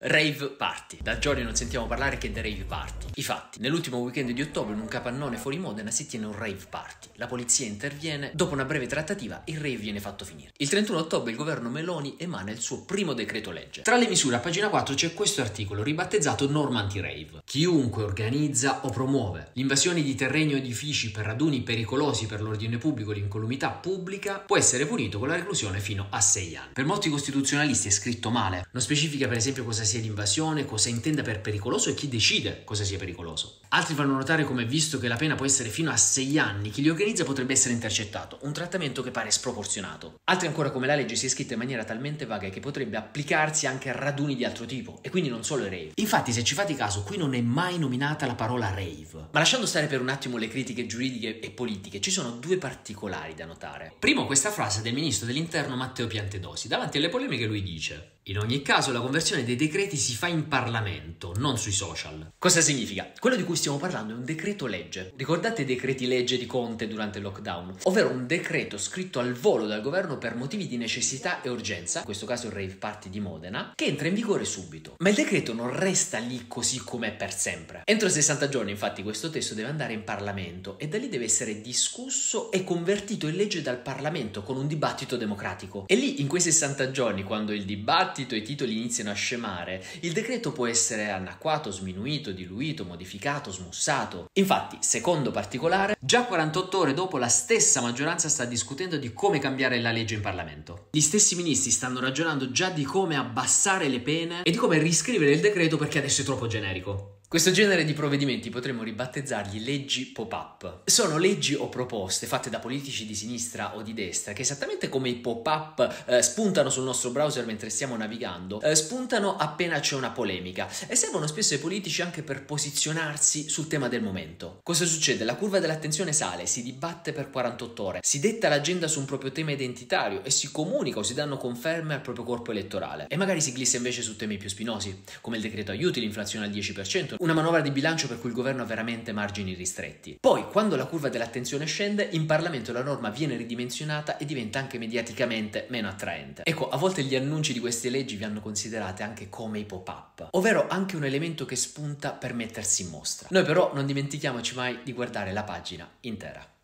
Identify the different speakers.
Speaker 1: Rave party. Da giorni non sentiamo parlare che di rave party. I fatti. Nell'ultimo weekend di ottobre in un capannone fuori Modena si tiene un rave party. La polizia interviene. Dopo una breve trattativa il rave viene fatto finire. Il 31 ottobre il governo Meloni emana il suo primo decreto legge. Tra le misure a pagina 4 c'è questo articolo ribattezzato norma anti-rave. Chiunque organizza o promuove l'invasione di terreni o edifici per raduni pericolosi per l'ordine pubblico e l'incolumità pubblica può essere punito con la reclusione fino a 6 anni. Per molti costituzionalisti è scritto male. Non specifica per esempio cosa sia l'invasione, cosa intenda per pericoloso e chi decide cosa sia pericoloso. Altri fanno notare come, visto che la pena può essere fino a 6 anni, chi li organizza potrebbe essere intercettato, un trattamento che pare sproporzionato. Altri ancora come la legge sia scritta in maniera talmente vaga che potrebbe applicarsi anche a raduni di altro tipo, e quindi non solo ai rave. Infatti, se ci fate caso, qui non è mai nominata la parola rave. Ma lasciando stare per un attimo le critiche giuridiche e politiche, ci sono due particolari da notare. Primo, questa frase del ministro dell'interno Matteo Piantedosi. Davanti alle polemiche lui dice in ogni caso la conversione dei decreti si fa in Parlamento, non sui social. Cosa significa? Quello di cui stiamo parlando è un decreto legge. Ricordate i decreti legge di Conte durante il lockdown? Ovvero un decreto scritto al volo dal governo per motivi di necessità e urgenza, in questo caso il rave party di Modena, che entra in vigore subito. Ma il decreto non resta lì così com'è per sempre. Entro 60 giorni infatti questo testo deve andare in Parlamento e da lì deve essere discusso e convertito in legge dal Parlamento con un dibattito democratico. E lì in quei 60 giorni, quando il dibattito dibattito i titoli iniziano a scemare, il decreto può essere anacquato, sminuito, diluito, modificato, smussato. Infatti, secondo particolare, già 48 ore dopo la stessa maggioranza sta discutendo di come cambiare la legge in Parlamento. Gli stessi ministri stanno ragionando già di come abbassare le pene e di come riscrivere il decreto perché adesso è troppo generico. Questo genere di provvedimenti potremmo ribattezzarli leggi pop-up. Sono leggi o proposte fatte da politici di sinistra o di destra che esattamente come i pop-up eh, spuntano sul nostro browser mentre stiamo navigando, eh, spuntano appena c'è una polemica e servono spesso ai politici anche per posizionarsi sul tema del momento. Cosa succede? La curva dell'attenzione sale, si dibatte per 48 ore, si detta l'agenda su un proprio tema identitario e si comunica o si danno conferme al proprio corpo elettorale. E magari si glissa invece su temi più spinosi, come il decreto aiuti, l'inflazione al 10%, una manovra di bilancio per cui il governo ha veramente margini ristretti. Poi, quando la curva dell'attenzione scende, in Parlamento la norma viene ridimensionata e diventa anche mediaticamente meno attraente. Ecco, a volte gli annunci di queste leggi vi hanno considerate anche come i pop-up, ovvero anche un elemento che spunta per mettersi in mostra. Noi però non dimentichiamoci mai di guardare la pagina intera.